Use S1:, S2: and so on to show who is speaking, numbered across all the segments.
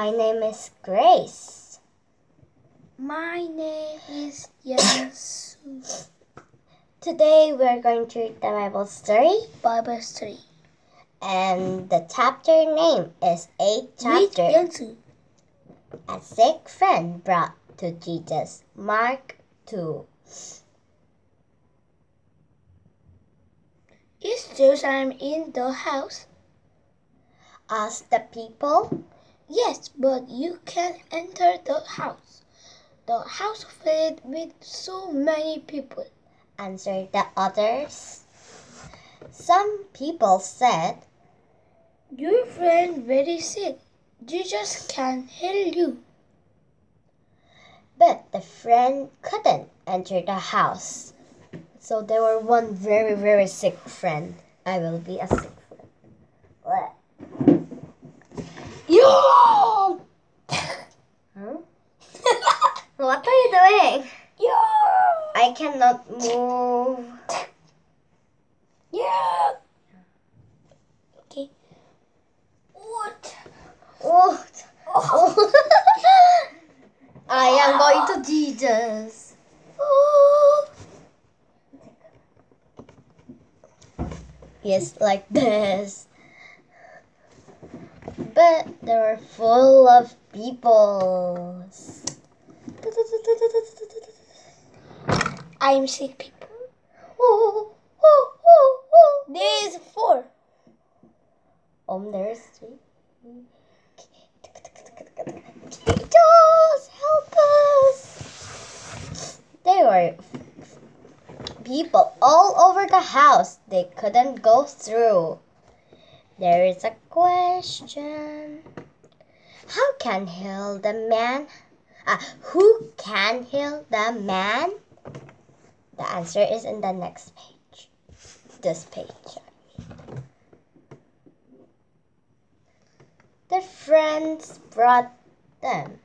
S1: My name is Grace.
S2: My name is Jens.
S1: Today we're going to read the Bible story,
S2: Bible story.
S1: and the chapter name is Eight
S2: Read
S1: Chapter.
S2: Jens.
S1: A sick friend brought to Jesus. Mark 2.
S2: Is Jerusalem in the house?
S1: Asked the people.
S2: Yes, but you can't enter the house. The house filled with so many people.
S1: Answered the others. Some people said,
S2: Your friend very sick. Jesus can heal you.
S1: but the friend couldn't enter the house. So there were one very, very sick friend. I will be a sick friend. What?
S2: Yo!
S1: Huh? what are you doing?
S2: Yo!
S1: I cannot move.
S2: Yeah. Okay. What?
S1: Oh.
S2: Oh.
S1: I am going to Jesus.
S2: Oh.
S1: Yes, like this. But they were full of people.
S2: I'm sick people.
S1: Oh, oh, oh, oh.
S2: This is four.
S1: Um, there's three. Jesus, help us! There were people all over the house. They couldn't go through. There is a question. How can heal the man? Uh, who can heal the man? The answer is in the next page. This page. The friends brought them.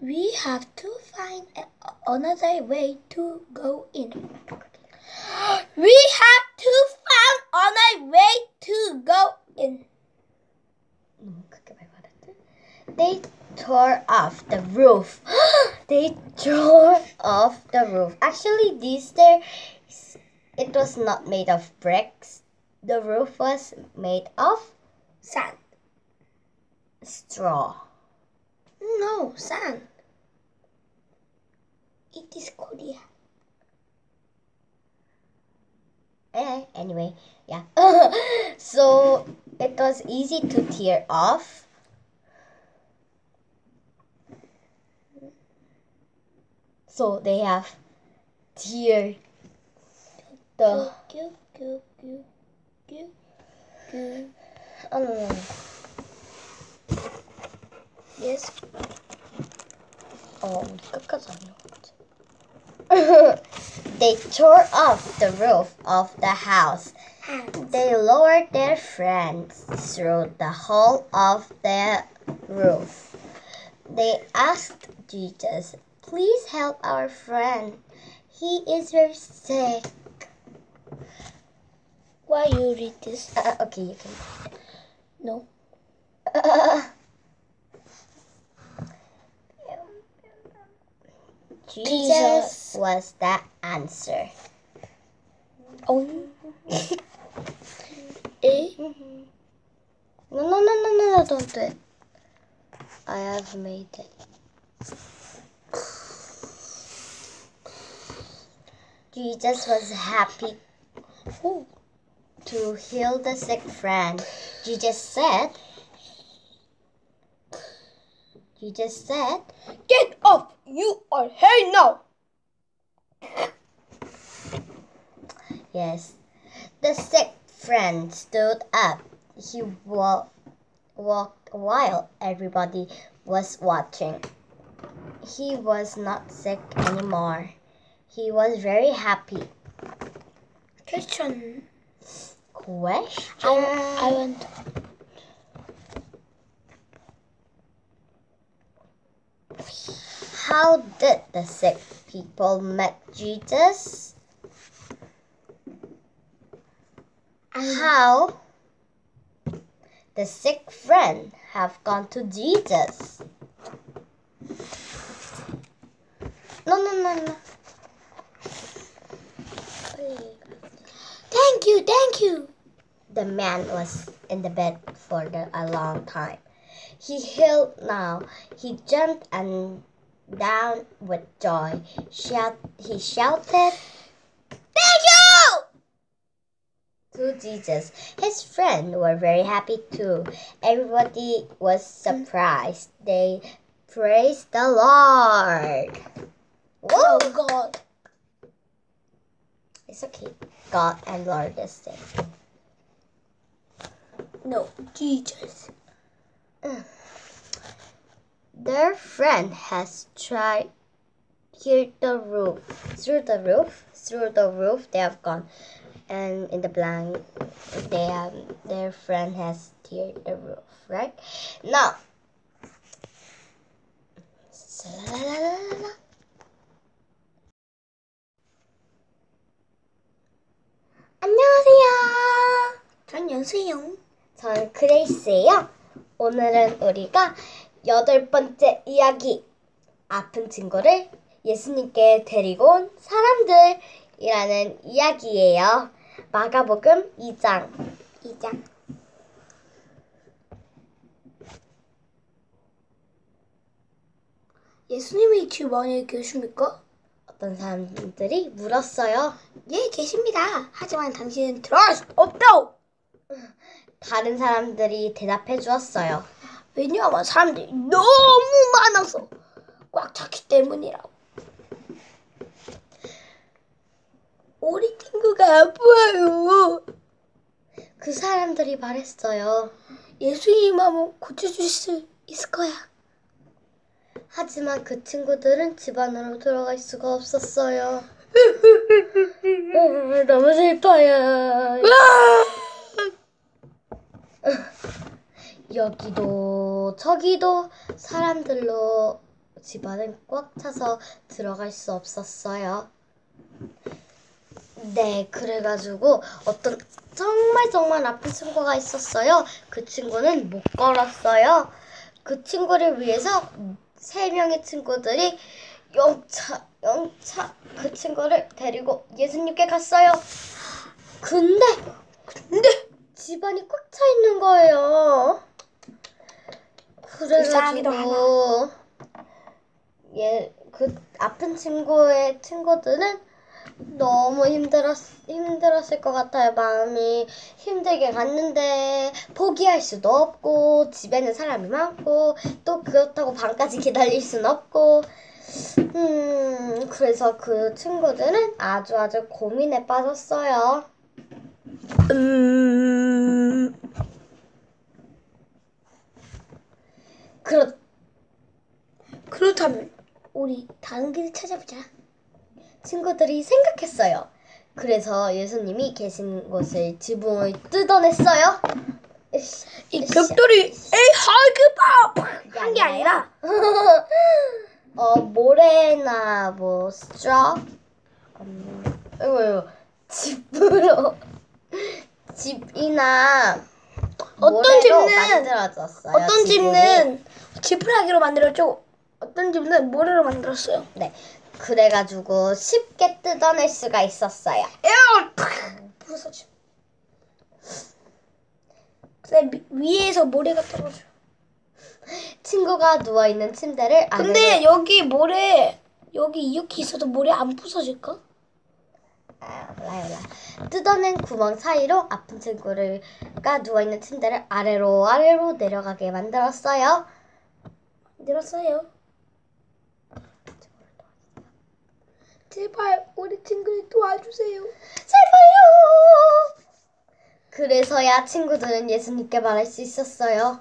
S2: We have to find another way to go in. We have to find another way to go in.
S1: They tore off the roof. they tore off the roof. Actually, this there, it was not made of bricks. The roof was made of
S2: Sand.
S1: straw.
S2: No, sand. It is Korea.
S1: Eh, anyway, yeah. so it was easy to tear off. So they have teared the.
S2: Go.
S1: Oh, no, no, no.
S2: Yes.
S1: Oh, they tore off the roof of the house. They lowered their friends through the hole of the roof. They asked Jesus, Please help our friend. He is very sick.
S2: why you read this?
S1: Uh, okay, you can.
S2: No.
S1: Jesus
S2: Jesus.
S1: was the answer.
S2: Oh. A. Eh?
S1: No, no, no, no, no, no, don't do it. I have made it. Jesus was happy to heal the sick friend. Jesus said, Jesus said,
S2: Get up! You are here now.
S1: yes. The sick friend stood up. He wa- walked while everybody was watching. He was not sick anymore. He was very happy.
S2: Question.
S1: Question?
S2: I, I want.
S1: How did the sick people met Jesus? How the sick friend have gone to Jesus. No, no, no, no.
S2: Thank you, thank you.
S1: The man was in the bed for the, a long time. He healed now. He jumped and down with joy. Shout, he shouted
S2: Thank you!
S1: to Jesus. His friends were very happy too. Everybody was surprised. They praised the Lord.
S2: Oh God.
S1: It's okay. God and Lord the same.
S2: No, Jesus.
S1: Their friend has tried here the roof. Through the roof, through the roof they have gone. And in the blank they have their friend has tiered the roof, right? Now la 안녕하세요.
S2: 전 연세용.
S1: 저는 그레이스예요. 오늘은 우리가 여덟 번째 이야기 아픈 친구를 예수님께 데리고 온 사람들이라는 이야기예요. 마가복음 2장 2장
S2: 예수님이 안에 계십니까?
S1: 어떤 사람들이 물었어요.
S2: 예, 계십니다. 하지만 당신은 들어갈 수 없다고.
S1: 다른 사람들이 대답해 주었어요.
S2: 왜냐하면 사람들이 너무 많아서 꽉 찼기 때문이라고. 우리 친구가 아파요.
S1: 그 사람들이 말했어요.
S2: 예수님 하면 고쳐줄 수 있을 거야.
S1: 하지만 그 친구들은 집 안으로 들어갈 수가 없었어요. 너무 슬퍼요. 여기도 저기도 사람들로 집안은 꽉 차서 들어갈 수 없었어요. 네, 그래가지고 어떤 정말 정말 아픈 친구가 있었어요. 그 친구는 못 걸었어요. 그 친구를 위해서 세 명의 친구들이 영차, 영차 그 친구를 데리고 예수님께 갔어요. 근데, 근데 집안이 꽉 차 있는 거예요.
S2: 불쌍하기도
S1: 그래가지고 예, 그 아픈 친구의 친구들은 너무 힘들었 힘들었을 것 같아요. 마음이 힘들게 갔는데 포기할 수도 없고 집에는 사람이 많고 또 그렇다고 밤까지 기다릴 순 없고 음 그래서 그 친구들은 아주 아주 고민에 빠졌어요.
S2: 음,
S1: 그렇
S2: 그렇다면 우리 다른 길을 찾아보자.
S1: 친구들이 생각했어요. 그래서 예수님이 계신 곳을 지붕을 뜯어냈어요.
S2: 이. 벽돌이 에이 하그밥 한게 아니라
S1: 어 모래나 뭐 스트라 음, 이거 이거 집으로 집이나
S2: 어떤 집은
S1: 만들어졌어요.
S2: 어떤
S1: 지붕이.
S2: 집은 지푸라기로 만들었죠. 어떤 집은 모래로 만들었어요.
S1: 네 그래가지고 쉽게 뜯어낼 수가 있었어요.
S2: 에어 부서져. 근데 미- 위에서 모래가 떨어져.
S1: 친구가 누워 있는 침대를
S2: 근데
S1: 안으로
S2: 여기 모래 여기 이렇게 있어도 모래 안 부서질까?
S1: 몰라요. 뜯어낸 구멍 사이로 아픈 친구가 누워 있는 침대를 아래로 아래로 내려가게 만들었어요.
S2: 늘었어요. 제발 우리 친구를 도와주세요.
S1: 제발요. 그래서야 친구들은 예수님께 말할 수 있었어요.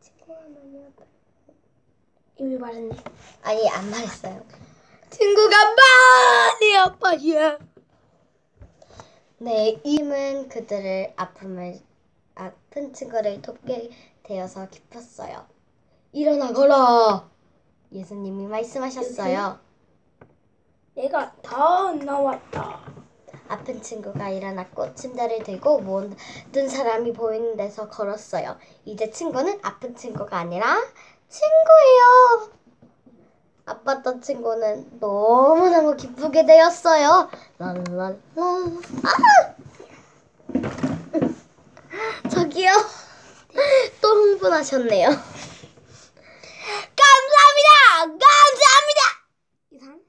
S1: 친구가 많이 아파.
S2: 이미 말했네.
S1: 아니 안 말했어요.
S2: 친구가 많이 아파요.
S1: 네, 임은 그들을 아픔을 아픈 친구를 돕게 되어서 기뻤어요. 일어나거라. 예수님이 말씀하셨어요.
S2: 내가 다 나왔다.
S1: 아픈 친구가 일어났고 침대를 들고 모든 사람이 보이는 데서 걸었어요. 이제 친구는 아픈 친구가 아니라 친구예요. 아팠던 친구는 너무너무 기쁘게 되었어요. 랄랄라. 아! 저기요. 또 흥분하셨네요.
S2: 감사합니다. 감사합니다. 이상.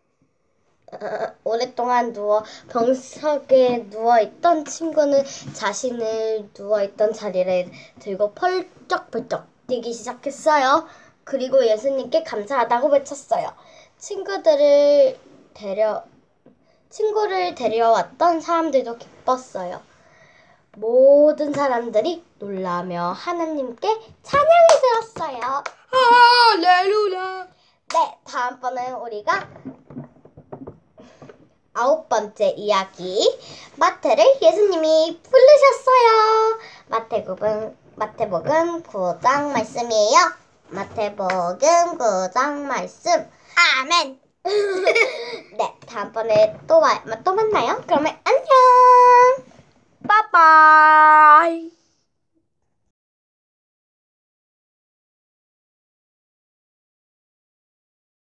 S1: 어, 오랫동안 누워 병석에 누워 있던 친구는 자신을 누워 있던 자리를 들고 펄쩍펄쩍 뛰기 시작했어요. 그리고 예수님께 감사하다고 외쳤어요. 친구들을 데려 친구를 데려왔던 사람들도 기뻤어요. 모든 사람들이 놀라며 하나님께 찬양을 들었어요.
S2: 할렐루야.
S1: 네, 다음번에 우리가 아홉 번째 이야기 마태를 예수님이 부르셨어요. 마태복음 마태복음 9장 말씀이에요. 마태복음 9장 말씀.
S2: 아멘.
S1: 네, 다음번에 또 와, 또 만나요. 그러면 안녕.
S2: 빠빠이.